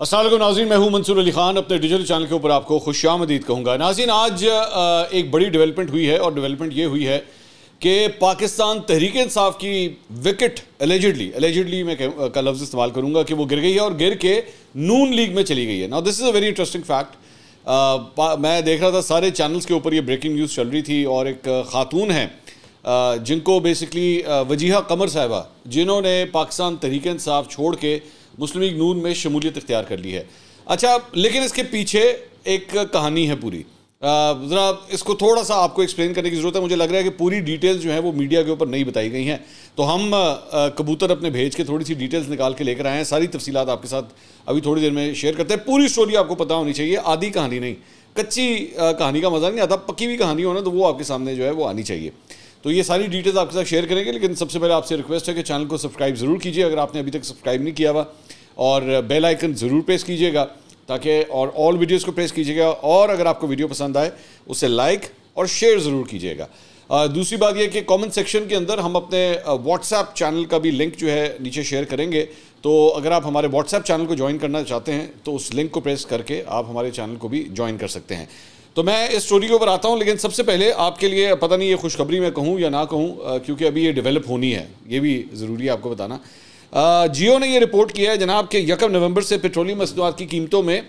असल नाजीन, मैं हूँ मंसूर अली खान, अपने डिजिटल चैनल के ऊपर आपको खुश आमदीद कहूँगा। नाजीन, आज एक बड़ी डेवलपमेंट हुई है और डेवलपमेंट ये हुई है कि पाकिस्तान तहरीक इंसाफ की विकेट एलिजिडली एलिजिडली मैं का लफ्ज़ इस्तेमाल करूँगा कि वो गिर गई है और गिर के नून लीग में चली गई है। ना this is a very interesting fact मैं देख रहा था सारे चैनल्स के ऊपर ये ब्रेकिंग न्यूज़ चल रही थी और एक ख़ातून है जिनको बेसिकली वजीहा कमर साहिबा, जिन्होंने पाकिस्तान तहरीक इंसाफ छोड़ के मुस्लिम लीग नून में शमूलियत इख्तियार कर ली है। अच्छा लेकिन इसके पीछे एक कहानी है पूरी। ज़रा इसको थोड़ा सा आपको एक्सप्लेन करने की ज़रूरत है। मुझे लग रहा है कि पूरी डिटेल्स जो है वो मीडिया के ऊपर नहीं बताई गई हैं। तो हम कबूतर अपने भेज के थोड़ी सी डिटेल्स निकाल के लेकर आए हैं। सारी तफसीलात आपके साथ अभी थोड़ी देर में शेयर करते हैं। पूरी स्टोरी आपको पता होनी चाहिए, आधी कहानी नहीं। कच्ची कहानी का मज़ा नहीं आता पक्की हुई कहानी हो ना तो वो आपके सामने जो है वो आनी चाहिए। तो ये सारी डिटेल्स आपके साथ शेयर करेंगे, लेकिन सबसे पहले आपसे रिक्वेस्ट है कि चैनल को सब्सक्राइब ज़रूर कीजिए अगर आपने अभी तक सब्सक्राइब नहीं किया हुआ। और बेल आइकन ज़रूर प्रेस कीजिएगा, ताकि, और ऑल वीडियोस को प्रेस कीजिएगा, और अगर आपको वीडियो पसंद आए, उसे लाइक और शेयर ज़रूर कीजिएगा। दूसरी बात यह कि कमेंट सेक्शन के अंदर हम अपने व्हाट्सएप चैनल का भी लिंक जो है नीचे शेयर करेंगे। तो अगर आप हमारे व्हाट्सएप चैनल को ज्वाइन करना चाहते हैं तो उस लिंक को प्रेस करके आप हमारे चैनल को भी ज्वाइन कर सकते हैं। तो मैं इस स्टोरी के ऊपर आता हूँ, लेकिन सबसे पहले आपके लिए पता नहीं ये खुशखबरी मैं कहूँ या ना कहूँ क्योंकि अभी ये डेवलप होनी है, ये भी ज़रूरी है आपको बताना। जियो ने ये रिपोर्ट किया है, जनाब, के यकम नवंबर से पेट्रोलियम मसनूआत की कीमतों में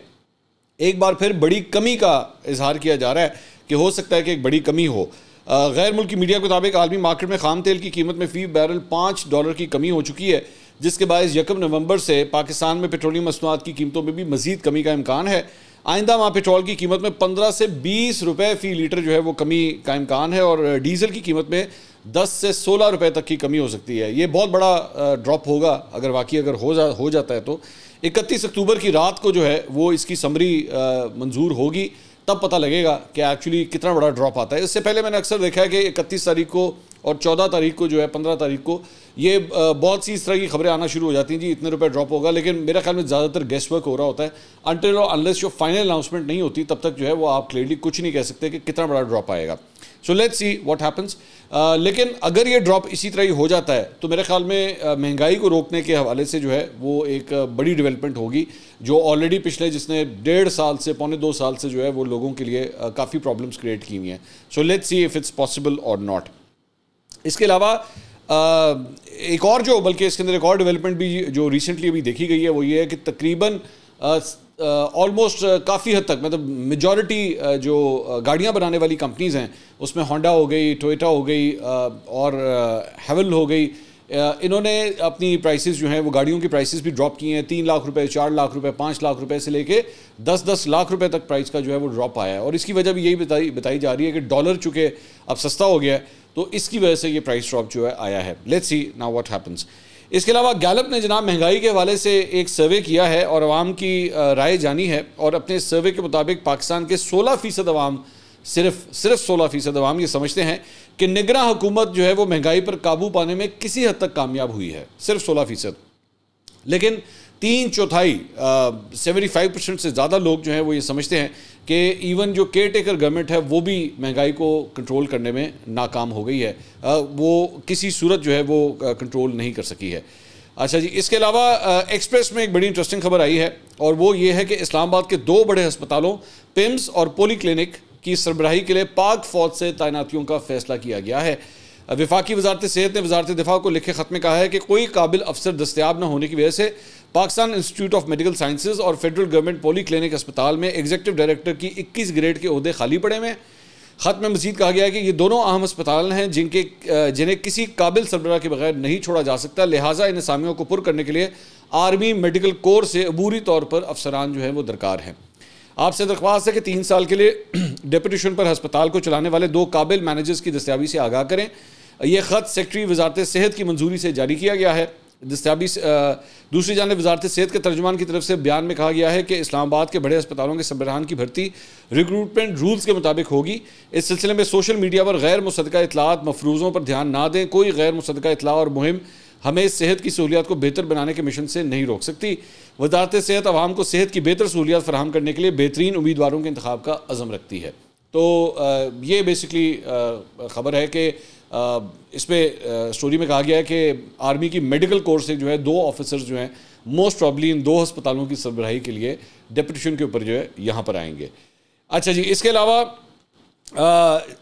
एक बार फिर बड़ी कमी का इजहार किया जा रहा है कि हो सकता है कि एक बड़ी कमी हो। गैर मुल्की मीडिया के मुताबिक आलमी मार्केट में खाम तेल की कीमत में फ़ी बैरल पाँच डॉलर की कमी हो चुकी है, जिसके बायस यकम नवंबर से पाकिस्तान में पेट्रोलियम मसनूआत की कीमतों में भी मजीद कमी का इम्कान है। आइंदा माह पेट्रोल की कीमत में पंद्रह से बीस रुपये फ़ी लीटर जो है वो कमी का इम्कान है और डीजल की कीमत में दस से सोलह रुपये तक की कमी हो सकती है। ये बहुत बड़ा ड्रॉप होगा अगर वाकई अगर हो जा, हो जाता है तो। इकतीस अक्टूबर की रात को जो है वो इसकी समरी मंजूर होगी, तब पता लगेगा कि एक्चुअली कितना बड़ा ड्रॉप आता है। इससे पहले मैंने अक्सर देखा है कि इकतीस तारीख को और चौदह तारीख को जो है, पंद्रह तारीख को, ये बहुत सी इस तरह की खबरें आना शुरू हो जाती हैं। जी, इतने रुपए ड्रॉप होगा, लेकिन मेरे ख्याल में ज़्यादातर गेस्ट वर्क हो रहा होता है। अनटिल और अनलेस जो फाइनल अनाउंसमेंट नहीं होती, तब तक जो है वो आप क्लियरली कुछ नहीं कह सकते कि कितना बड़ा ड्रॉप आएगा। So let's see what happens लेकिन अगर ये ड्रॉप इसी तरह ही हो जाता है तो मेरे ख्याल में महँगाई को रोकने के हवाले से जो है, वो एक बड़ी डेवलपमेंट होगी, जो ऑलरेडी पिछले जिसने डेढ़ साल से, पौने दो साल से जो है, वो लोगों के लिए काफ़ी प्रॉब्लम्स क्रिएट की हुई हैं। So let's see if it's possible और नॉट इसके अलावा एक और जो, बल्कि इसके अंदर एक और डेवलपमेंट भी जो रिसेंटली अभी देखी गई है, वो ये है कि तकरीबन ऑलमोस्ट काफ़ी हद तक मतलब मेजॉरिटी जो गाड़ियाँ बनाने वाली कंपनीज़ हैं, उसमें होंडा हो गई टोयोटा हो गई और हेवल हो गई इन्होंने अपनी प्राइसेस जो हैं, वो गाड़ियों की प्राइसेस भी ड्रॉप किए हैं, तीन लाख रुपए, चार लाख रुपए, पाँच लाख रुपए से लेके दस दस लाख रुपए तक प्राइस का जो है वो ड्रॉप आया है। और इसकी वजह भी यही बताई बताई जा रही है कि डॉलर चुके अब सस्ता हो गया है तो इसकी वजह से ये प्राइस ड्रॉप जो है आया है। Let's see now what happens इसके अलावा गैलप ने जनाब महँगाई के हवाले से एक सर्वे किया है और आवाम की राय जानी है और अपने सर्वे के मुताबिक पाकिस्तान के सोलह फ़ीसद अवाम सिर्फ़ सिर्फ़ सोलह फ़ीसद अवाम ये समझते हैं कि निगरा हुकूमत जो है वो महँगाई पर काबू पाने में किसी हद तक कामयाब हुई है। सिर्फ़ सोलह फ़ीसद। लेकिन तीन चौथाई सेवेंटी फाइव परसेंट से ज़्यादा लोग जो हैं वो ये समझते हैं कि इवन जो केयर टेकर गवर्नमेंट है वो भी महँगाई को कंट्रोल करने में नाकाम हो गई है। आ, वो किसी सूरत जो है वो कंट्रोल नहीं कर सकी है। अच्छा जी इसके अलावा एक्सप्रेस में एक बड़ी इंटरेस्टिंग खबर आई है और वो ये है कि इस्लामाबाद के दो बड़े अस्पतालों पिम्स और पोली क्लिनिक की सरबराही के लिए पाक फौज से तैनातियों का फैसला किया गया है। विफाकी वजारत सेहत ने वजारत दिफा को लिखे ख़त में कहा है कि कोई काबिल अफसर दस्तियाब न होने की वजह से Pakistan Institute of Medical Sciences और फेडरल गवर्नमेंट पोली क्लिनिक अस्पताल में एग्जीक्यूटिव डायरेक्टर की 21 ग्रेड के अहदे खाली पड़े हुए ख़त में मजीद कहा गया है कि ये दोनों अहम अस्पताल हैं जिनके जिन्हें किसी काबिल सरबरा के बगैर नहीं छोड़ा जा सकता। लिहाजा इन असामियों को पुर करने के लिए आर्मी मेडिकल कोर से अबूरी तौर पर अफसरान जो है वो दरकार हैं। आपसे दरख्वास्त है कि तीन साल के लिए डिप्यूटेशन पर हस्पताल को चलाने वाले दो काबिल मैनेजर्स की दस्तियाबी से आगाह करें। यह ख़त सेक्रटरी वजारत सेहत की मंजूरी से जारी किया गया है। दस्तियाबी दूसरी जानब वजारत सेहत के तर्जमान की तरफ़ से बयान में कहा गया है कि इस्लामाबाद के बड़े अस्पतालों के सबरान की भर्ती रिक्रूटमेंट रूल्स के मुताबिक होगी। इस सिलसिले में सोशल मीडिया पर गैर मुसदा इतलात मफरूज़ों पर ध्यान ना दें। कोई गैर मुसदा इतला और मुहिम हमें सेहत की सहूलियात को बेहतर बनाने के मिशन से नहीं रोक सकती। वजारत सेहत आवाम को सेहत की बेहतर सहूलियात फराम करने के लिए बेहतरीन उम्मीदवारों के इंतब का अज़म रखती है। तो ये बेसिकली ख़बर है कि इसमें स्टोरी में कहा गया है कि आर्मी की मेडिकल कोर्स से जो है, दो ऑफिसर्स जो हैं, मोस्ट प्रॉब्ली इन दो अस्पतालों की सरबराही के लिए डेपुटेशन के ऊपर जो है, यहाँ पर आएँगे। अच्छा जी, इसके अलावा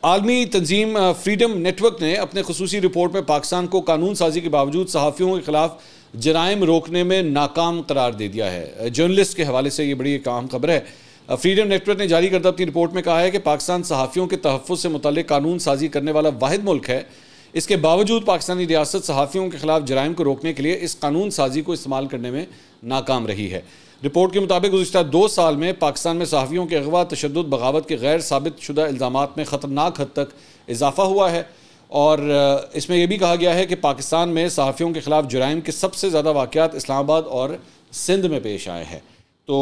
आलमी तंजीम फ्रीडम नेटवर्क ने अपने खसूसी रिपोर्ट में पाकिस्तान को कानून साजी के बावजूद सहाफ़ियों के ख़िलाफ़ जराइम रोकने में नाकाम करार दे दिया है। जर्नलिस्ट के हवाले से ये बड़ी एक अहम खबर है। फ्रीडम नेटवर्क ने जारी करदा अपनी रिपोर्ट में कहा है कि पाकिस्तान सहाफ़ियों के तहफ़ से मुतल कानून साजी करने वाला वाद मुल्क है। इसके बावजूद पाकिस्तानी रियासत सहाफ़ियों के खिलाफ जराइम को रोकने के लिए इस कानून साजी को इस्तेमाल करने में नाकाम रही है। रिपोर्ट के मुताबिक गुजशत दो साल में पाकिस्तान में सहाफ़ियों के अगवा तशद बगावत के गैर साबित शुदा इल्ज़ाम में ख़तरनाक हद तक इजाफा हुआ है। और इसमें यह भी कहा गया है कि पाकिस्तान में सहाफ़ियों के ख़िलाफ़ जराइम के सबसे ज़्यादा वाक़ात इस्लामाबाद और सिंध में पेश आए हैं। तो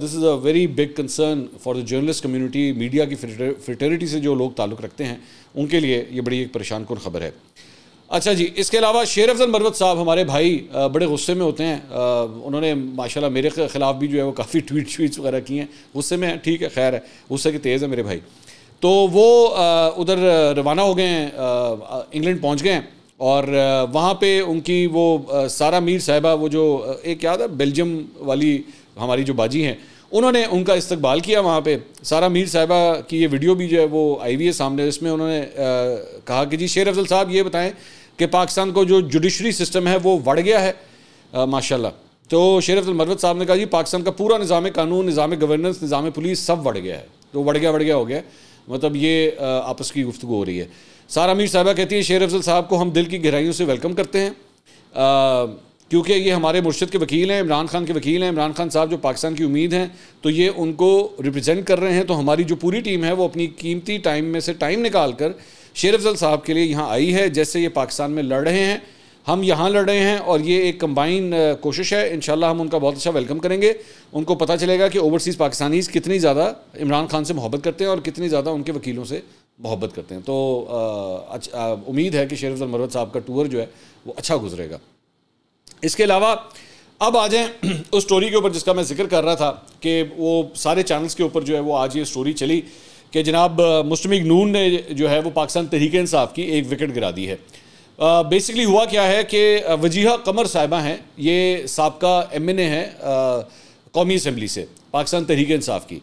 this is a very big concern for the journalist community media की फ्रिटरिटी से जो लोग ताल्लुक़ रखते हैं, उनके लिए ये बड़ी एक परेशान कन खबर है। अच्छा जी, इसके अलावा शेर अफजल मरवत साहब हमारे भाई बड़े गुस्से में होते हैं उन्होंने माशाल्लाह मेरे ख़िलाफ़ भी जो है वो काफ़ी ट्वीट श्वीट्स वगैरह किए हैं। गुस्से में ठीक है, खैर है, गुस्से की तेज़ है मेरे भाई। तो वो उधर रवाना हो गए हैं इंग्लैंड पहुँच गए हैं और वहाँ पे उनकी वो सारा मीर साहिबा, वो जो एक याद है बेल्जियम वाली हमारी जो बाजी हैं उन्होंने उनका इस्तकबाल किया वहाँ पे। सारा मीर साहिबा की ये वीडियो भी जो है वो आई हुई है सामने इसमें उन्होंने आ, कहा कि जी शेर अफजल साहब ये बताएँ कि पाकिस्तान को जो जुडिशरी सिस्टम है वो बढ़ गया है। माशाल्लाह। तो शेर अफजल मरवत साहब ने कहा जी पाकिस्तान का पूरा निज़ाम कानून निज़ाम गवर्नेंस निज़ाम पुलिस सब बढ़ गया है। तो बढ़ गया बढ़ गया हो गया। मतलब ये आपस की गुफ्तु हो रही है। सारा मीर साहबा कहती है शेर अफजल साहब को हम दिल की गहराइयों से वेलकम करते हैं। क्योंकि ये हमारे मुर्शद के वकील हैं, इमरान खान के वकील हैं, इमरान खान साहब जो पाकिस्तान की उम्मीद हैं तो ये उनको रिप्रेजेंट कर रहे हैं। तो हमारी जो पूरी टीम है वो अपनी कीमती टाइम में से टाइम निकाल कर शेर अफजल साहब के लिए यहाँ आई है, जैसे ये पाकिस्तान में लड़ रहे हैं। हम यहाँ लड़ रहे हैं और ये एक कम्बाइन कोशिश है। इन हम उनका बहुत अच्छा वेलकम करेंगे। उनको पता चलेगा कि ओवरसीज़ पाकिस्तानीज़ कितनी ज़्यादा इमरान खान से मोहब्बत करते हैं और कितनी ज़्यादा उनके वकीलों से मोहब्बत करते हैं। तो उम्मीद है कि शेर अफजल मरवत साहब का टूर जो है वो अच्छा गुजरेगा। इसके अलावा, अब आ जाएँ उस स्टोरी के ऊपर जिसका मैं ज़िक्र कर रहा था कि वो सारे चैनल्स के ऊपर जो है वो आज ये स्टोरी चली कि जनाब मुस्लिम नून ने जो है वो पाकिस्तान तहरीक इंसाफ की एक विकेट गिरा दी है। बेसिकली हुआ क्या है कि वजीहा कमर साहिबा हैं, ये सबका एम एन ए है कौमी असम्बली से, पाकिस्तान तहरीक इंसाफ की।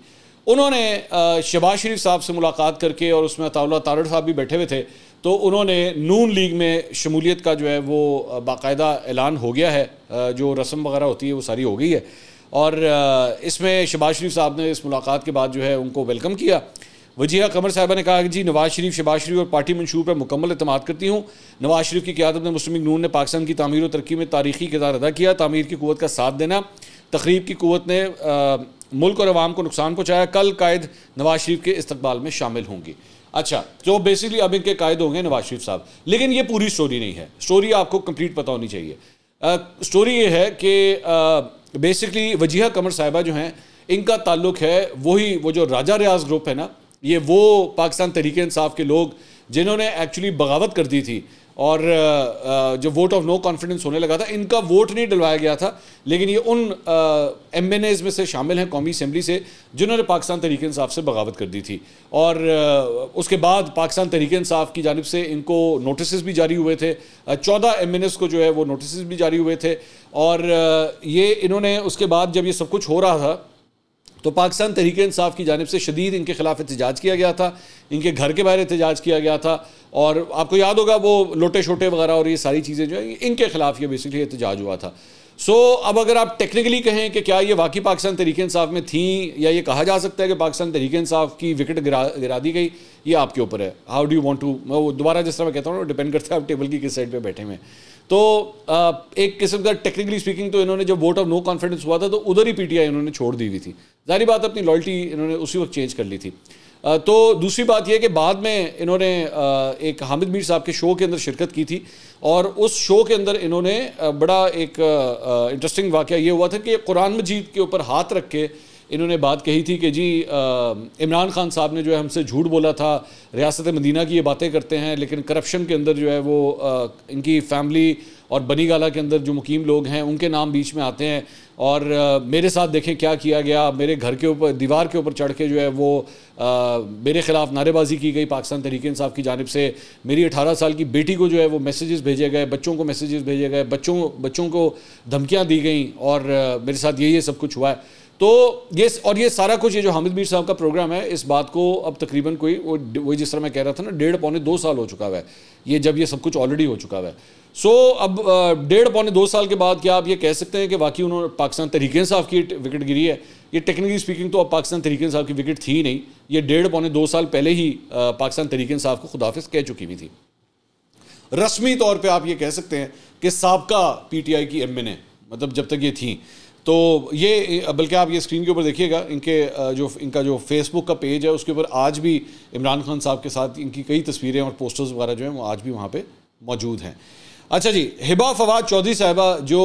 उन्होंने शबाज शरीफ साहब से मुलाकात करके और उसमें अताउल्ला तारड़ साहब भी बैठे हुए थे तो उन्होंने नून लीग में शमूलियत का जो है वो बाकायदा ऐलान हो गया है। जो रस्म वगैरह होती है वो सारी हो गई है। और इसमें शबाज शरीफ साहब ने इस मुलाकात के बाद जो है उनको वेलकम किया। वजिया कमर साहबा ने कहा कि जी, नवाज़ शरीफ, शबाज शरीफ और पार्टी मंशूर पर मुकम्मल अतमाद करती हूँ। नवाज़ शरीफ की क्यादत में मुस्लिम नून ने पाकिस्तान की तमीर और तरक्की में तारीखी किरदार अदा किया। तमीर की कुत का साथ देना, तकरीब की कुत ने मुल्क और अवाम को नुकसान पहुँचाया। कल कायद नवाज़ शरीफ के इस्तबाल में शामिल होंगी। अच्छा तो बेसिकली अब इनके कायद होंगे नवाज़ शरीफ साहब। लेकिन ये पूरी स्टोरी नहीं है। स्टोरी आपको कंप्लीट पता होनी चाहिए। स्टोरी ये है कि बेसिकली वजीहा कमर साहिबा जो हैं, इनका ताल्लुक है वही, वो जो राजा रियाज ग्रुप है ना, ये वो पाकिस्तान तरीके इंसाफ के लोग, जिन्होंने एक्चुअली बगावत कर दी थी। और जो वोट ऑफ़ नो कॉन्फिडेंस होने लगा था, इनका वोट नहीं डलवाया गया था, लेकिन ये उन एम एन एज में से शामिल हैं, कौमी असम्बली से, जिन्होंने पाकिस्तान तरीके इंसाफ से बगावत कर दी थी। और उसके बाद पाकिस्तान तरीके इंसाफ की जानब से इनको नोटिस भी जारी हुए थे। चौदह एम एन एस को जो है, वो नोटिस भी जारी हुए थे। और ये इन्होंने, उसके बाद जब ये सब कुछ हो रहा था तो पाकिस्तान तहरीक इंसाफ की जानब से शदीद इनके खिलाफ एहतजाज किया गया था इनके घर के बाहर एहतजाज किया गया था और आपको याद होगा वो लोटे शोटे वगैरह और ये सारी चीज़ें जो है इनके खिलाफ ये बेसिकली एहतजाज हुआ था। सो so, अब अगर आप टेक्निकली कहें कि क्या ये वाकई पाकिस्तान तरीके इंसाफ में थी या ये कहा जा सकता है कि पाकिस्तान तरीके इंसाफ की विकेट गिरा गिरा दी गई ये आपके ऊपर है। How do you want to मैं वो दोबारा जिस तरह मैं कहता हूँ डिपेंड करता है आप टेबल की किस साइड पे बैठे हुए तो एक किस्म का टेक्निकली स्पीकिंग तो इन्होंने जब वोट ऑफ़ नो कॉन्फिडेंस हुआ था तो उधर ही पीटीआई इन्होंने छोड़ दी हुई थी। जारी बात अपनी लॉयल्टी इन्होंने उसी वक्त चेंज कर ली थी। तो दूसरी बात यह कि बाद में इन्होंने एक हामिद मीर साहब के शो के अंदर शिरकत की थी, और उस शो के अंदर इन्होंने बड़ा एक इंटरेस्टिंग वाक़ ये हुआ था कि कुरान मजीद के ऊपर हाथ रख के इन्होंने बात कही थी कि जी इमरान खान साहब ने जो है हमसे झूठ बोला था रियासत मदीना की ये बातें करते हैं लेकिन करप्शन के अंदर जो है वो आ, इनकी फैमिली और बनी गाला के अंदर जो मुकीम लोग हैं उनके नाम बीच में आते हैं। और आ, मेरे साथ देखें क्या किया गया मेरे घर के ऊपर दीवार के ऊपर चढ़ के जो है वो आ, मेरे ख़िलाफ़ नारेबाजी की गई पाकिस्तान तरीके इंसाफ की जानब से। मेरी अठारह साल की बेटी को जो है वो मैसेजेस भेजे गए बच्चों को मैसेजेस भेजे गए बच्चों बच्चों को धमकियाँ दी गई और आ, मेरे साथ ये ये सब कुछ हुआ है। तो ये और ये सारा कुछ, ये जो हामिद मीर साहब का प्रोग्राम है, इस बात को अब तकरीबन कोई वही जिस तरह मैं कह रहा था ना, डेढ़ पौने दो साल हो चुका हुआ है। ये जब ये सब कुछ ऑलरेडी हो चुका हुआ है। सो अब डेढ़ पौने दो साल के बाद क्या आप ये कह सकते हैं कि वाकई उन्होंने पाकिस्तान तरीके इंसाफ की विकेट गिरी है? ये टेक्निकली स्पीकिंग तो अब पाकिस्तान तरीके इंसाफ की विकेट थी नहीं। ये डेढ़ पौने दो साल पहले ही पाकिस्तान तरीके इंसाफ को खुदाफिज कह चुकी हुई थी। रस्मी तौर पर आप ये कह सकते हैं कि सबका पी टी आई की एम एन ए मतलब जब तक ये थी। तो ये, बल्कि आप ये स्क्रीन के ऊपर देखिएगा, इनके जो, इनका जो फेसबुक का पेज है, उसके ऊपर आज भी इमरान खान साहब के साथ इनकी कई तस्वीरें और पोस्टर्स वगैरह जो हैं, वो आज भी वहाँ पर मौजूद हैं। अच्छा जी, हिबा फवाद चौधरी साहबा, जो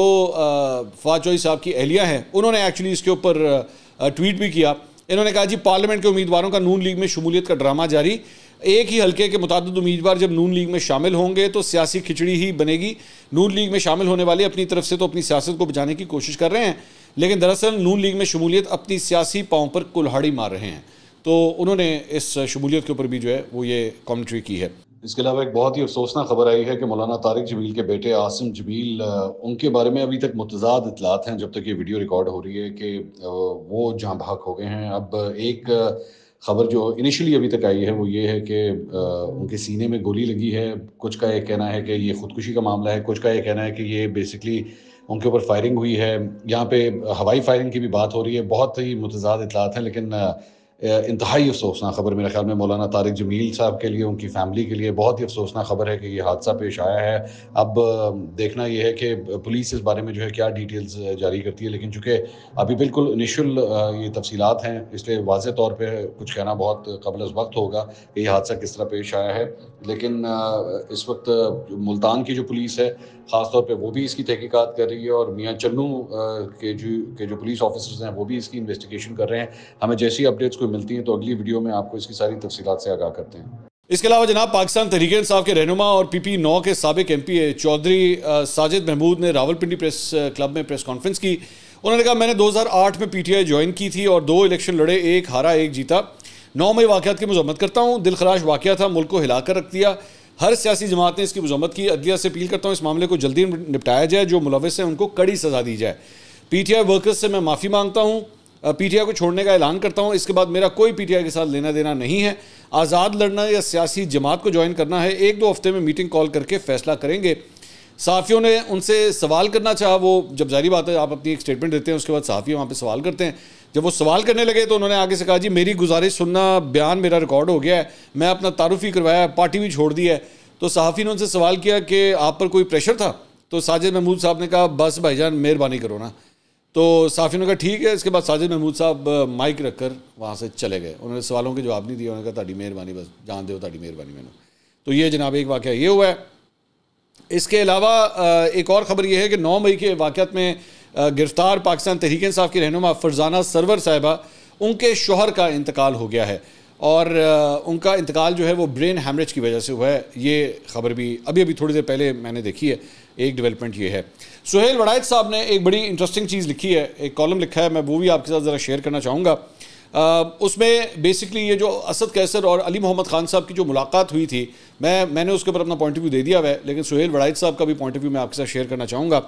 फवाद चौधरी साहब की अहलिया हैं, उन्होंने एक्चुअली इसके ऊपर ट्वीट भी किया। इन्होंने कहा, जी, पार्लियामेंट के उम्मीदवारों का नून लीग में शमूलियत का ड्रामा जारी एक ही हल्के के मुताद उम्मीदवार जब नून लीग में शामिल होंगे तो सियासी खिचड़ी ही बनेगी। नून लीग में शामिल होने वाले अपनी तरफ़ से तो अपनी सियासत को बचाने की कोशिश कर रहे हैं, लेकिन दरअसल नून लीग में शमूलियत अपनी सियासी पाँव पर कुल्हाड़ी मार रहे हैं। तो उन्होंने इस शमूलियत के ऊपर भी जो है, वो ये कॉमेंट्री की है। इसके अलावा एक बहुत ही अफसोसनाक खबर आई है कि मौलाना तारिक जमील के बेटे आसिम जमील उनके बारे में अभी तक मुतजाद इतलात हैं, जब तक ये वीडियो रिकॉर्ड हो रही है कि वो जहाँ भाग हो गए हैं। अब एक खबर जो इनिशियली अभी तक आई है, वो ये है कि उनके सीने में गोली लगी है। कुछ का ये कहना है कि ये खुदकुशी का मामला है, कुछ का ये कहना है कि ये बेसिकली उनके ऊपर फायरिंग हुई है। यहाँ पे हवाई फायरिंग की भी बात हो रही है। बहुत ही मुतजाद इतलात हैं, लेकिन इंतहाई अफसोसनाक खबर मेरे ख्याल में मौलाना तारिक जमील साहब के लिए, उनकी फैमिली के लिए बहुत ही अफसोसनाक खबर है कि ये हादसा पेश आया है। अब देखना यह है कि पुलिस इस बारे में जो है क्या डिटेल्स जारी करती है, लेकिन चूँकि अभी बिल्कुल इनिशियल ये तफसीलात हैं, इसलिए वाज तौर पर कुछ कहना बहुत कबल वक्त होगा कि यह हादसा किस तरह पेश आया है। लेकिन इस वक्त मुल्तान की जो पुलिस है ख़ास तौर पे वो भी इसकी तहकीकात कर रही है और मियाँ चन्नू के जो के जो पुलिस ऑफिसर्स हैं, वो भी इसकी इन्वेस्टिगेशन कर रहे हैं। हमें जैसी अपडेट्स कोई मिलती हैं तो अगली वीडियो में आपको इसकी सारी तफसीत से आगाह करते हैं। इसके अलावा जनाब, पाकिस्तान तहरीक इंसाफ के रहनुमा और पी पी नौ के सबक M P A Chaudhry Sajid Mahmood ने रावलपिंडी प्रेस क्लब में प्रेस कॉन्फ्रेंस की। उन्होंने कहा, मैंने 2008 में पी टी आई ज्वाइन की थी और दो इलेक्शन लड़े, एक हारा, एक जीता। नौ मई वाक़ात की मजम्मत करता हूँ। दिल खराश वाक़ था, मुल्क को हिलाकर रख दिया। हर सियासी जमात ने इसकी मजम्मत की। अदलिया से अपील करता हूँ इस मामले को जल्दी निपटाया जाए, जो मुलविस है, उनको कड़ी सजा दी जाए। पी टी आई वर्कर्स से मैं माफ़ी माँगता हूँ। पी टी आई को छोड़ने का ऐलान करता हूँ। इसके बाद मेरा कोई पी टी आई के साथ लेना देना नहीं है। आज़ाद लड़ना या सियासी जमात को ज्वाइन करना है, एक दो हफ़्ते में मीटिंग कॉल करके फैसला करेंगे। सहाफ़ियों ने उनसे सवाल करना चाहा, वो जब जारी बात है, आप अपनी एक स्टेटमेंट देते हैं, उसके बाद सहाफ़ी वहाँ पर सवाल करते हैं। जब वो सवाल करने लगे तो उन्होंने आगे से कहा, जी, मेरी गुजारिश सुनना बयान मेरा रिकॉर्ड हो गया है। मैं अपना तारुफ ही करवाया, पार्टी भी छोड़ दी है। तो सहाफ़ी ने उनसे सवाल किया कि आप पर कोई प्रेशर था? तो साजिद महमूद साहब ने कहा, बस भाईजान, मेहरबानी करो ना। तो साफ़ी ने कहा, ठीक है। इसके बाद साजिद महमूद साहब माइक रख कर वहाँ से चले गए। उन्होंने सवालों के जवाब नहीं दिया उन्होंने कहा मेहरबानी, बस जान दो मेहरबानी मैंने। तो ये जनाब, एक वाक़ ये हुआ है। इसके अलावा एक और ख़बर यह है कि नौ मई के वाक़ में गिरफ़्तार पाकिस्तान तहरीक इंसाफ की रहनुमा फरजाना सरवर साहिबा, उनके शोहर का इंतकाल हो गया है। और उनका इंतकाल जो है वो ब्रेन हैमरेज की वजह से हुआ है। ये खबर भी अभी अभी थोड़ी देर पहले मैंने देखी है। एक डेवलपमेंट ये है। सुहेल वड़ायत साहब ने एक बड़ी इंटरेस्टिंग चीज़ लिखी है। एक कॉलम लिखा है। मैं वो भी आपके साथ ज़रा शेयर करना चाहूँगा। उसमें बेसिकली ये जो असद कैसर और अली मोहम्मद खान साहब की जो मुलाकात हुई थी, मैं, मैंने उसके ऊपर अपना पॉइंट ऑफ़ व्यू दे दिया हुआ है। लेकिन सुहेल वड़ायत साहब का भी पॉइंट ऑफ़ व्यू मैं आपके साथ शेयर करना चाहूँगा।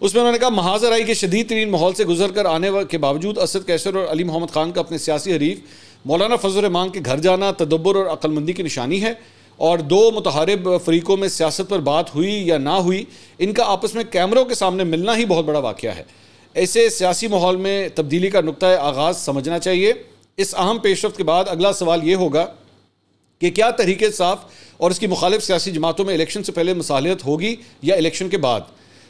उसमें उन्होंने कहा, महाजर आई के शदीद तरीन माहौल से गुजर कर आने के बावजूद असद कैसर और अली मोहम्मद खान का अपने सियासी हरीफ, मौलाना फजल रहमान के घर जाना तदब्बर और अक्लमंदी की निशानी है और दो मुतहरब फरीक़ों में सियासत पर बात हुई या ना हुई, इनका आपस में कैमरों के सामने मिलना ही बहुत बड़ा वाक़ है। ऐसे सियासी माहौल में तब्दीली का नुक़ आगाज़ समझना चाहिए। इस अहम पेशरफ के बाद अगला सवाल ये होगा कि क्या तरीके साफ़ और इसकी मुखालिफ सियासी जमातों में इलेक्शन से पहले मसालियत होगी या इलेक्शन के बाद?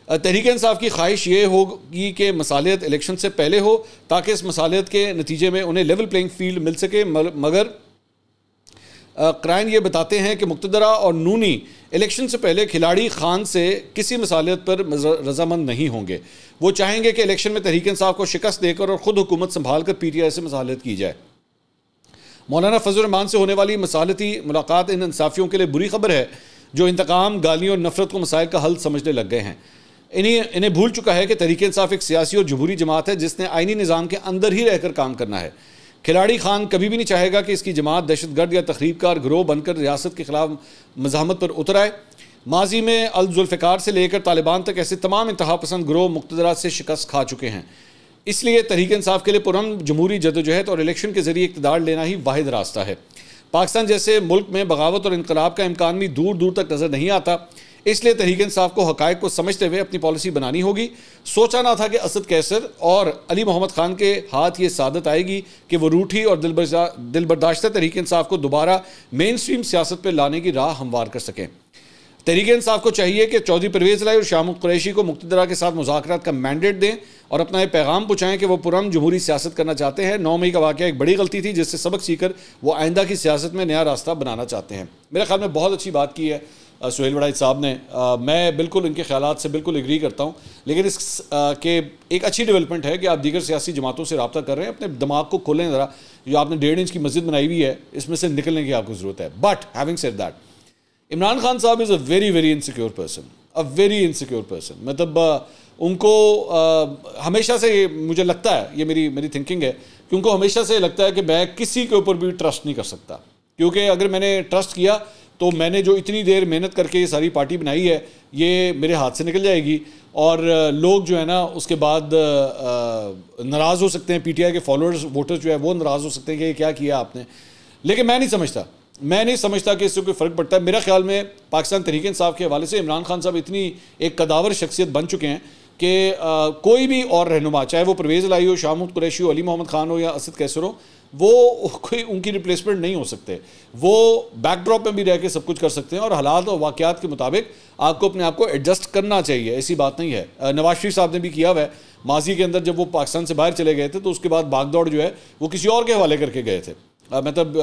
तहरीक इंसाफ की ख्वाहिश ये होगी कि मसालियत इलेक्शन से पहले हो, ताकि इस मसालियत के नतीजे में उन्हें लेवल प्लेइंग फ़ील्ड मिल सके मगर क्राइन ये बताते हैं कि मुख्तदरा और नूनी इलेक्शन से पहले खिलाड़ी खान से किसी मसालियत पर रजामंद नहीं होंगे। वो चाहेंगे कि इलेक्शन में तहरीक इंसाफ को शिकस्त देकर और ख़ुद हुकूमत संभाल कर पी टी आई से मसालियत की जाए। मौलाना फजल रहमान से होने वाली मसालती मुलाकात इन इंसाफियों के लिए बुरी खबर है, जो इंतकाम, गालियों और नफरत को मसाइल का हल समझने लग गए हैं। इन्हें इन्हें भूल चुका है कि तरीके इंसाफ एक सियासी और जमहूरी जमात है, जिसने आइनी निज़ाम के अंदर ही रहकर काम करना है। खिलाड़ी खान कभी भी नहीं चाहेगा कि इसकी जमात दहशतगर्द या तकरीबकार ग्रोह बनकर रियासत के खिलाफ मजामत पर उतर आए। माजी में अलजुल्फ़ार से लेकर तालिबान तक ऐसे तमाम इंतहा पसंद ग्रोह मुख्तरा से शिकस्त खा चुके हैं। इसलिए तहरीक इंसाफ के लिए पुरम जमहूरी जदोजहद और इलेक्शन के ज़रिए इकतदार लेना ही वाद रास्ता है। पाकिस्तान जैसे मुल्क में बगावत और इनकलाब का इम्कान भी दूर दूर तक नज़र नहीं आता। इसलिए तहरीक इंसाफ को हक़ को समझते हुए अपनी पॉलिसी बनानी होगी। सोचा ना था कि असद कैसर और अली मोहम्मद खान के हाथ ये सादत आएगी कि वो रूठी और दिल बर्दाश्त तहरीक इंसाफ को दोबारा मेन स्ट्रीम सियासत पर लाने की राह हमवार कर सकें। तहरीक इंसाफ को चाहिए कि चौधरी परवेज लाई और शाह कुरैशी को मुख्तरा के साथ मुजाकर का मैंडेट दें और अपना यह पैगाम पहुँचाएँ कि वो पुरम जमहूरी सियासत करना चाहते हैं। नौ मई का वाक़ एक बड़ी गलती थी जिससे सबक सीखकर वो आइंदा की सियासत में नया रास्ता बनाना चाहते हैं। मेरे ख्याल में बहुत अच्छी बात की है। सुहेल वड़ाई साहब ने आ, मैं बिल्कुल इनके ख्याल से बिल्कुल एग्री करता हूँ। लेकिन इस के एक अच्छी डेवलपमेंट है कि आप दीगर सियासी जमातों से रबता कर रहे हैं अपने दिमाग को खोलें ज़रा। जो आपने डेढ़ इंच की मस्जिद बनाई हुई है इसमें से निकलने की आपको ज़रूरत है। But having said that Imran Khan साहब is a very very insecure person a very insecure person मतलब उनको आ, हमेशा से मुझे लगता है ये मेरी मेरी थिंकिंग है कि उनको हमेशा से लगता है कि मैं किसी के ऊपर भी ट्रस्ट नहीं कर सकता। क्योंकि अगर मैंने ट्रस्ट किया तो मैंने जो इतनी देर मेहनत करके ये सारी पार्टी बनाई है, ये मेरे हाथ से निकल जाएगी। और लोग जो है ना, उसके बाद नाराज़ हो सकते हैं, पीटीआई के फॉलोअर्स वोटर्स जो है, वो नाराज़ हो सकते हैं कि क्या किया आपने। लेकिन मैं नहीं समझता। मैं नहीं समझता कि इससे कोई फ़र्क पड़ता है। मेरा ख्याल में पाकिस्तान तरीके इंसाफ के हवाले से इमरान खान साहब इतनी एक कदावर शख्सियत बन चुके हैं कि कोई भी और रहनुमा, चाहे वो परवेज़ लाई हो शाह कुरैशी हो, अली मोहम्मद खान हो या असद कैसर हो वो कोई उनकी रिप्लेसमेंट नहीं हो सकते। वो बैकड्रॉप में भी रह के सब कुछ कर सकते हैं और हालात और वाक़ात के मुताबिक आपको अपने आप को एडजस्ट करना चाहिए, ऐसी बात नहीं है। नवाज़ शरीफ साहब ने भी किया हुआ है। माजी के अंदर जब वो पाकिस्तान से बाहर चले गए थे तो उसके बाद भागदौड़ जो है, वो किसी और के हवाले करके गए थे। मतलब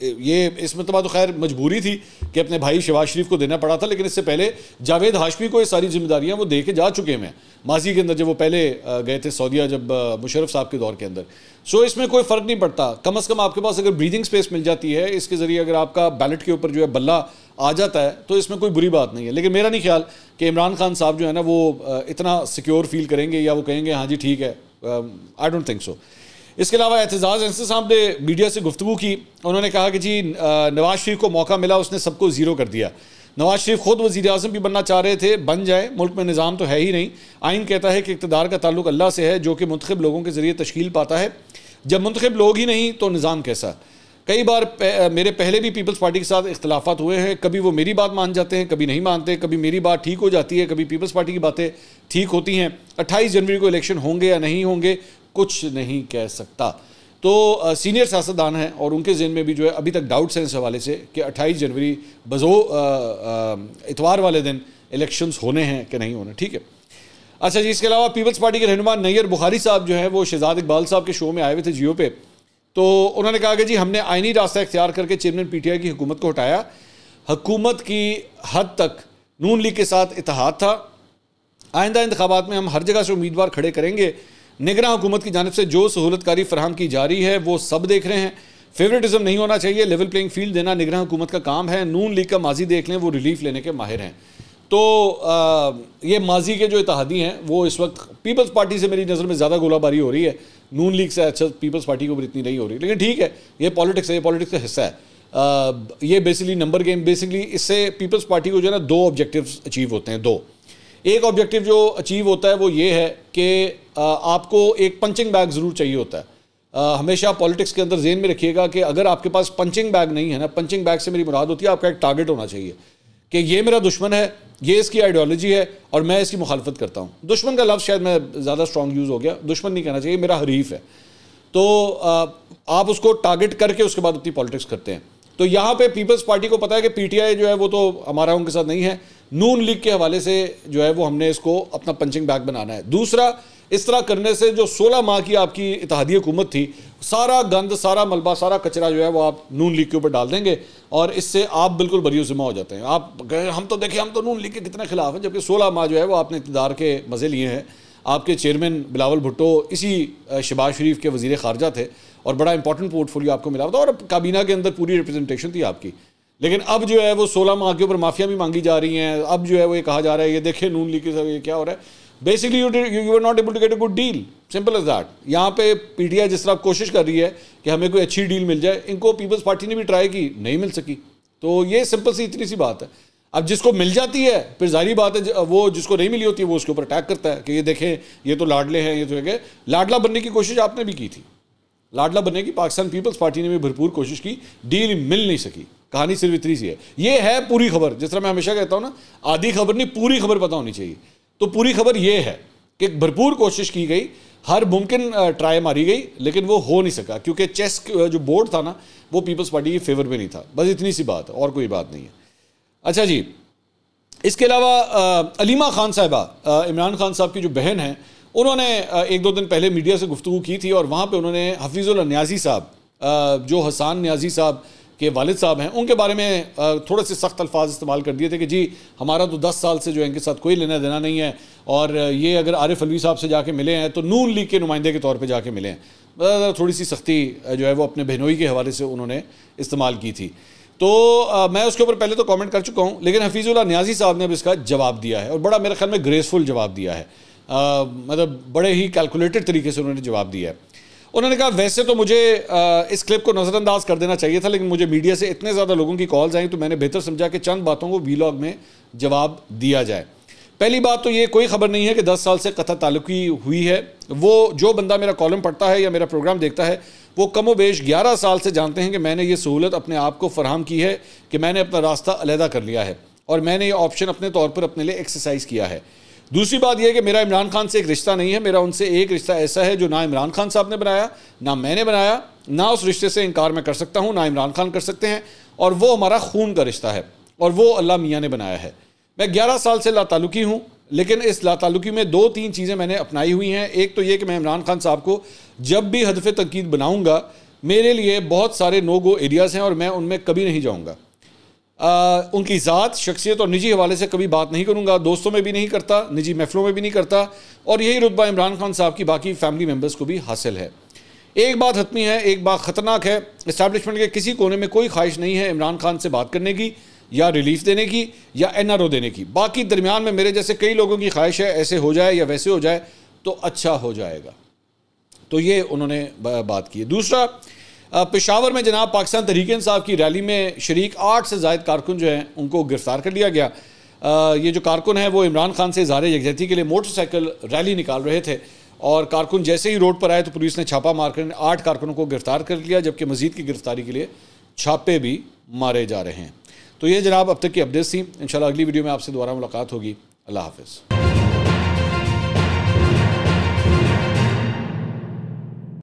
ये इस मतबा तो खैर मजबूरी थी कि अपने भाई शहबाज शरीफ को देना पड़ा था, लेकिन इससे पहले जावेद हाशमी को ये सारी जिम्मेदारियाँ वो दे के जा चुके हैं। माजी के अंदर जब वो पहले गए थे सऊदिया, जब मुशरफ साहब के दौर के अंदर। सो इसमें कोई फ़र्क नहीं पड़ता। कम अज़ कम आपके पास अगर ब्रीदिंग स्पेस मिल जाती है, इसके ज़रिए अगर आपका बैलेट के ऊपर जो है बल्ला आ जाता है तो इसमें कोई बुरी बात नहीं है। लेकिन मेरा नहीं ख्याल कि इमरान खान साहब जो है ना, वो इतना सिक्योर फील करेंगे या वो कहेंगे हाँ जी, ठीक है। आई डोंट थिंक सो इसके अलावा एतजाज़ अंसर साहब ने मीडिया से गुफ्तु की। उन्होंने कहा कि जी नवाज़ शरीफ को मौका मिला, उसने सबको ज़ीरो कर दिया। नवाज़ शरीफ खुद वजी अजम भी बनना चाह रहे थे, बन जाए, मुल्क में निज़ाम तो है ही नहीं। आइन कहता है कि इकतदार का ताल्लुक अल्लाह से है, जो कि मुंतब लोगों के ज़रिए तश्कील पाता है। जब मुंतब लोग ही नहीं तो निज़ाम कैसा? कई बार मेरे पहले भी पीपल्स पार्टी के साथ इख्तलाफात हुए हैं, कभी वो मेरी बात मान जाते हैं, कभी नहीं मानते, कभी मेरी बात ठीक हो जाती है, कभी पीपल्स पार्टी की बातें ठीक होती हैं। अट्ठाईस जनवरी को इलेक्शन होंगे या नहीं होंगे कुछ नहीं कह सकता। तो सीनियर सियासतदान हैं और उनके जहन में भी जो है अभी तक डाउट्स हैं इस हवाले से कि 28 जनवरी बजो इतवार वाले दिन इलेक्शंस होने हैं कि नहीं होने। ठीक है। अच्छा जी, इसके अलावा पीपल्स पार्टी के रहनुमा नैयर बुखारी साहब जो हैं वो शहजाद इकबाल साहब के शो में आए हुए थे जियो पे। तो उन्होंने कहा कि जी, हमने आइनी रास्ता इख्तियार करके चेयरमैन पी टी आई की हुकूमत को हटाया। हकूमत की हद तक नून लीग के साथ इतिहाद था। आइंदा इंतबात में हम हर जगह से उम्मीदवार खड़े करेंगे। निगरान हुकूमत की जानब से जो सहूलतकारी फराम की जा रही है वो सब देख रहे हैं। फेवरेटिज्म नहीं होना चाहिए लेवल प्लेइंग फ़ील्ड देना निगरान हुकूमत का काम है। नून लीग का माजी देख लें वो रिलीफ लेने के माहिर हैं। तो आ, ये माजी के जो इतिहादी हैं वो इस वक्त पीपल्स पार्टी से मेरी नज़र में ज़्यादा गोलाबारी हो रही है। नून लीग से अच्छा पीपल्स पार्टी के ऊपर इतनी नहीं हो रही। लेकिन ठीक है ये पॉलिटिक्स है ये पॉलिटिक्स का हिस्सा है। आ, ये बेसिकली नंबर गेम बेसिकली इससे पीपल्स पार्टी को जो है ना दो ऑब्जेक्टिव अचीव होते हैं दो। एक ऑब्जेक्टिव जो अचीव होता है वो ये है कि आपको एक पंचिंग बैग ज़रूर चाहिए होता है। हमेशा पॉलिटिक्स के अंदर जेन में रखिएगा कि अगर आपके पास पंचिंग बैग नहीं है ना पंचिंग बैग से मेरी मुराद होती है, आपका एक टारगेट होना चाहिए कि ये मेरा दुश्मन है, ये इसकी आइडियोलॉजी है और मैं इसकी मुखालफत करता हूँ। दुश्मन का लफ्ज़ शायद मैं ज़्यादा स्ट्रॉन्ग यूज़ हो गया। दुश्मन नहीं कहना चाहिए, मेरा हरीफ है। तो आप उसको टारगेट करके उसके बाद अपनी पॉलिटिक्स करते हैं। तो यहाँ पे पीपल्स पार्टी को पता है कि पीटीआई जो है वो तो हमारा उनके साथ नहीं है। नून लीग के हवाले से जो है वो हमने इसको अपना पंचिंग बैग बनाना है। दूसरा, इस तरह करने से जो 16 माह की आपकी इतिहादी हुकूमत थी, सारा गंद, सारा मलबा, सारा कचरा जो है वो आप नून लीग के ऊपर डाल देंगे और इससे आप बिल्कुल बरी जिम्मा हो जाते हैं। आप हम तो देखें हम तो नून लीग के कितने खिलाफ हैं, जबकि 16 माह जो है वो आपने इकतदार के मज़े लिए हैं। आपके चेयरमैन बिलावल भुट्टो इसी शबाज शरीफ के वज़ीर खारजा थे और बड़ा इंपॉर्टेंट पोर्टफोलियो आपको मिला था और काबीना के अंदर पूरी रिप्रेजेंटेशन थी आपकी। लेकिन अब जो है वो सोलह माह के ऊपर माफिया भी मांगी जा रही हैं। अब जो है वो ये कहा जा रहा है, ये देखे नून लीग के ये क्या हो रहा है। Basically you you are not able to get a good deal simple as that यहाँ पे पीटीआई जिस तरह कोशिश कर रही है कि हमें कोई अच्छी डील मिल जाए, इनको पीपल्स पार्टी ने भी ट्राई की, नहीं मिल सकी। तो ये सिंपल सी, इतनी सी बात है। अब जिसको मिल जाती है, फिर जारी बात है वो जिसको नहीं मिली होती है, वो उसके ऊपर अटैक करता है कि ये देखें, ये तो लाडले हैं, ये तो है लाडला बनने की कोशिश आपने भी की थी। लाडला बनने की पाकिस्तान पीपल्स पार्टी ने भी भरपूर कोशिश की डील मिल नहीं सकी। कहानी सिर्फ़ इतनी सी है। ये है पूरी खबर, जिस तरह मैं हमेशा कहता हूँ ना, आधी खबर नहीं, पूरी खबर पता होनी चाहिए। तो पूरी खबर ये है कि भरपूर कोशिश की गई, हर मुमकिन ट्राई मारी गई, लेकिन वो हो नहीं सका, क्योंकि चेस जो बोर्ड था ना, वो पीपल्स पार्टी के फेवर में नहीं था। बस इतनी सी बात, और कोई बात नहीं है। अच्छा जी, इसके अलावा अलीमा खान साहबा इमरान खान साहब की जो बहन है, उन्होंने एक दो दिन पहले मीडिया से गुफ्तु की थी, और वहाँ पे उन्होंने हफीज़ुल न्याजी साहब जो हसान न्याजी साहब के वालिद साहब हैं उनके बारे में थोड़े से सख्त अल्फाज इस्तेमाल कर दिए थे कि जी हमारा तो दस साल से जो है इनके साथ कोई लेना देना नहीं है और ये अगर आरिफ अलवी साहब से जाके मिले हैं तो नून लीग के नुमाइंदे के तौर पर जाके मिले हैं। थोड़ी सी सख्ती जो है वो अपने बहनोई के हवाले से उन्होंने इस्तेमाल की थी। तो आ, मैं उसके ऊपर पहले तो कमेंट कर चुका हूँ लेकिन हफीज़ुल्ला न्याजी साहब ने अब इसका जवाब दिया है और बड़ा मेरे ख्याल में ग्रेसफुल जवाब दिया है। आ, मतलब बड़े ही कैलकुलेटेड तरीके से उन्होंने जवाब दिया है। उन्होंने कहा, वैसे तो मुझे इस क्लिप को नज़रअंदाज कर देना चाहिए था, लेकिन मुझे मीडिया से इतने ज़्यादा लोगों की कॉल्स आई तो मैंने बेहतर समझा कि चंद बातों को वीलॉग में जवाब दिया जाए। पहली बात तो ये कोई खबर नहीं है कि दस साल से कथा ताल्लुकी हुई है। वो, जो बंदा मेरा कॉलम पढ़ता है या मेरा प्रोग्राम देखता है, वो कम वेश ग्यारह साल से जानते हैं कि मैंने ये सहूलत अपने आप को फराहम की है कि मैंने अपना रास्ता अलहदा कर लिया है और मैंने ये ऑप्शन अपने तौर पर अपने लिए एक्सरसाइज किया है। दूसरी बात यह कि मेरा इमरान खान से एक रिश्ता नहीं है, मेरा उनसे एक रिश्ता ऐसा है जो ना इमरान खान साहब ने बनाया, ना मैंने बनाया, ना उस रिश्ते से इनकार मैं कर सकता हूँ, ना इमरान खान कर सकते हैं, और वो हमारा खून का रिश्ता है, और वो अल्लाह मियाँ ने बनाया है। मैं ग्यारह साल से लातालुकी हूँ, लेकिन इस लातालुकी में दो तीन चीज़ें मैंने अपनाई हुई हैं। एक तो ये कि मैं इमरान खान साहब को जब भी हदफ तनकीद बनाऊँगा, मेरे लिए बहुत सारे नो गो एरियाज़ हैं और मैं उनमें कभी नहीं जाऊँगा। उनकी ज़ात, शख्सियत और निजी हवाले से कभी बात नहीं करूँगा, दोस्तों में भी नहीं करता, निजी महफलों में भी नहीं करता, और यही रुतबा इमरान खान साहब की बाकी फैमिली मेंबर्स को भी हासिल है। एक बात हतमी है, एक बात ख़तरनाक है इस्टेबलिशमेंट के किसी कोने में कोई ख्वाहिश नहीं है इमरान खान से बात करने की, या रिलीफ देने की, या एन आर ओ देने की। बाकी दरमियान में मेरे जैसे कई लोगों की ख्वाहिश है, ऐसे हो जाए या वैसे हो जाए तो अच्छा हो जाएगा। तो ये उन्होंने बात की दूसरा पेशावर में जनाब पाकिस्तान तहरीक इंसाफ की रैली में शरीक आठ से जायद कारकुन जो हैं, उनको गिरफ़्तार कर लिया गया। ये जो कारकुन है, वो इमरान खान से इजहार यकजहती के लिए मोटरसाइकिल रैली निकाल रहे थे और कारकुन जैसे ही रोड पर आए तो पुलिस ने छापा मारकर आठ कारकुनों को गिरफ़्तार कर लिया, जबकि मजीद की गिरफ्तारी के लिए छापे भी मारे जा रहे हैं। तो ये जनाब अब तक की अपडेट्स थी। इन अगली वीडियो में आपसे दोबारा मुलाकात होगी। अल्लाह हाफिज़।